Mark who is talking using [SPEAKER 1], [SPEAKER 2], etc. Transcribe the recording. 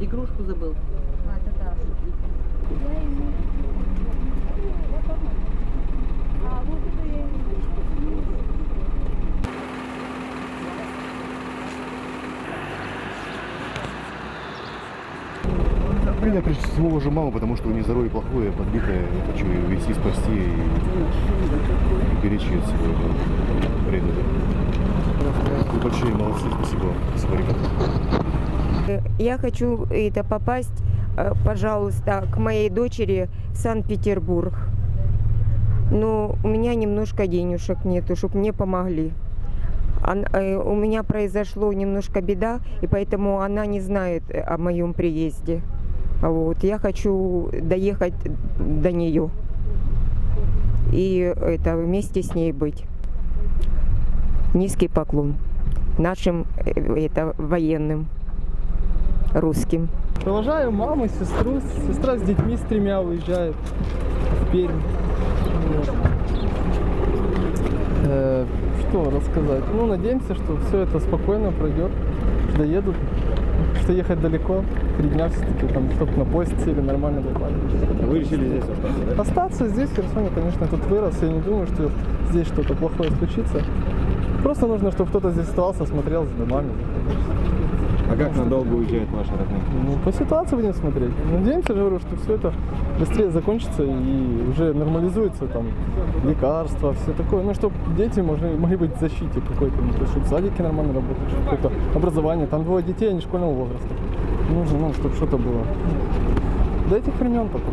[SPEAKER 1] Игрушку забыл.
[SPEAKER 2] А, это да.
[SPEAKER 3] Блин, я прежде всего уже маму, потому что у нее здоровье плохое, подбитое. Я хочу ее увезти, спасти и, и беречь ее от всего этого. Вы большие молодцы, спасибо. Спасибо, ребята.
[SPEAKER 4] Я хочу это попасть, э, пожалуйста, к моей дочери в Санкт-Петербург. Но у меня немножко денежек нету, чтобы мне помогли. Э, у меня произошло немножко беда, и поэтому она не знает о моем приезде. Вот. Я хочу доехать до нее и это вместе с ней быть. Низкий поклон нашим э, это военным русским.
[SPEAKER 5] Провожаю маму, сестру. Сестра с детьми с тремя уезжает в Пермь. Вот. Э, что рассказать? Ну, надеемся, что все это спокойно пройдет. Доедут. Что ехать далеко. Три дня все-таки там, чтобы на поезд сели, нормально добавили.
[SPEAKER 3] Вы решили здесь остаться, да?
[SPEAKER 5] Остаться здесь, в Херсоне, конечно, тут вырос. Я не думаю, что здесь что-то плохое случится. Просто нужно, чтобы кто-то здесь оставался, смотрел за домами.
[SPEAKER 3] А как надолго уезжают ваши родные?
[SPEAKER 5] Ну, по ситуации будем смотреть. Надеемся, же, что все это быстрее закончится и уже нормализуется там лекарства, все такое. Ну, чтобы дети могли, могли быть в защите какой-то, ну, чтобы садики нормально работали, чтобы какое-то образование. Там двое детей, они школьного возраста. Нужно, ну, чтобы что-то было. До этих времен только.